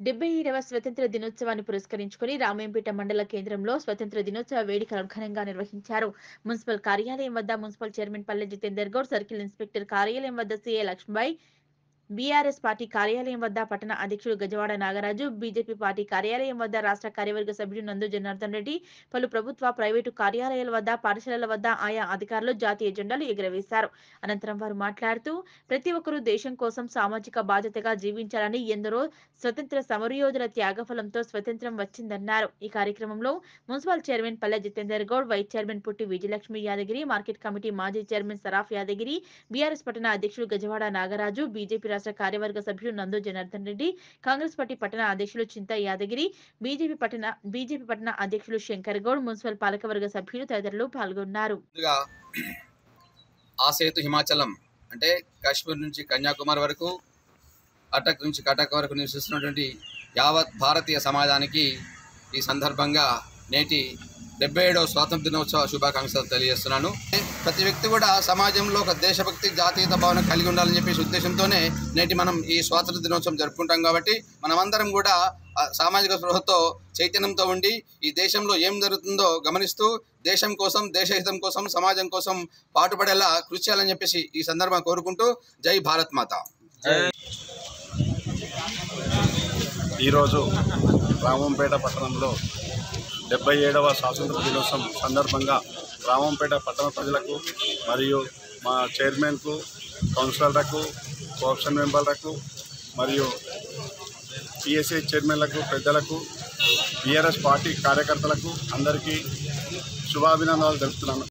డెబ్బై ఏడవ స్వతంత్ర దినోత్సవాన్ని పురస్కరించుకుని రామేంపేట మండల కేంద్రంలో స్వతంత్ర దినోత్సవ వేడుకలు ఘనంగా నిర్వహించారు. మున్సిపల్ కార్యాలయం వద్ద మున్సిపల్ చైర్మన్ పల్లె జితేందర్ గౌడ్ సర్కిల్ ఇన్స్పెక్టర్ కార్యాలయం వద్ద సీఏ లక్ష్మీబాయి బీఆర్ఎస్ పార్టీ కార్యాలయం వద్ద పట్టణ అధ్యక్షుడు గజవాడ నాగరాజు బీజేపీ పార్టీ కార్యాలయం వద్ద రాష్ట్ర కార్యవర్గ సభ్యుడు నందు జనార్దన్ రెడ్డి పలు ప్రభుత్వ ప్రైవేటు కార్యాలయాల వద్ద పాఠశాలల వద్ద ఆయా అధికారులు జాతీయ జెండాలు ఎగురవేశారు. అనంతరం వారు మాట్లాడుతూ ప్రతి ఒక్కరూ దేశం కోసం సామాజిక బాధ్యతగా జీవించాలని ఎందరో స్వతంత్ర సమరయోధుల త్యాగఫలంతో స్వతంత్రం వచ్చిందన్నారు. ఈ కార్యక్రమంలో మున్సిపల్ చైర్మన్ పల్లె Jitender Goud vice chairman Putti Vijayalakshmi Yadagiri market committee మాజీ చైర్మన్ సరాఫ్ యాదగిరి బీఆర్ఎస్ పట్టణ అధ్యక్షుడు గజవాడ నాగరాజు బీజేపీ రాష్ట్ర కార్యవర్గ సభ్యులు నందు జనార్దన్ రెడ్డి కాంగ్రెస్ పార్టీ పట్టణ అధ్యక్షులు చింత యాదగిరి బీజేపీ పట్టణ బీజేపీ పట్టణ అధ్యక్షులు శంకర్ గౌడ్ మున్సిపల్ పాలకవర్గ సభ్యులు తదితరులు పాల్గొన్నారు. ముందుగా ఆ సేతు హిమాచలం అంటే కాశ్మీర్ నుంచి కన్యాకుమారి వరకు అటక్ నుంచి కటక్ వరకు నివసిస్తున్నటువంటి యావత్ భారతీయ సమాజానికి ఈ సందర్భంగా నేటి డెబ్బై ఏడవ స్వాతంత్ర దినోత్సవ శుభాకాంక్షలు తెలియజేస్తున్నాను. ప్రతి వ్యక్తి కూడా సమాజంలో ఒక దేశభక్తి జాతీయత భావన కలిగి ఉండాలని చెప్పేసి ఉద్దేశంతోనే నేటి మనం ఈ స్వాతంత్ర దినోత్సవం జరుపుకుంటాం కాబట్టి మనమందరం కూడా సామాజిక స్పృహతో చైతన్యంతో ఉండి ఈ దేశంలో ఏం జరుగుతుందో గమనిస్తూ దేశం కోసం దేశహితం కోసం సమాజం కోసం పాటుపడేలా కృషి చేయాలని చెప్పేసి ఈ సందర్భంగా కోరుకుంటూ జై భారత్ మాత. ఈరోజు రామంపేట పట్టణంలో డెబ్బై ఏడవ స్వాతంత్ర దినోత్సవం సందర్భంగా రామంపేట పట్టణ ప్రజలకు మరియు మా చైర్మన్కు కౌన్సిలర్లకు కోఆప్షన్ మెంబర్లకు మరియు పిఎస్ఐ చైర్మన్లకు పెద్దలకు బీఆర్ఎస్ పార్టీ కార్యకర్తలకు అందరికీ శుభాభినందనాలు తెలుపుతున్నాను.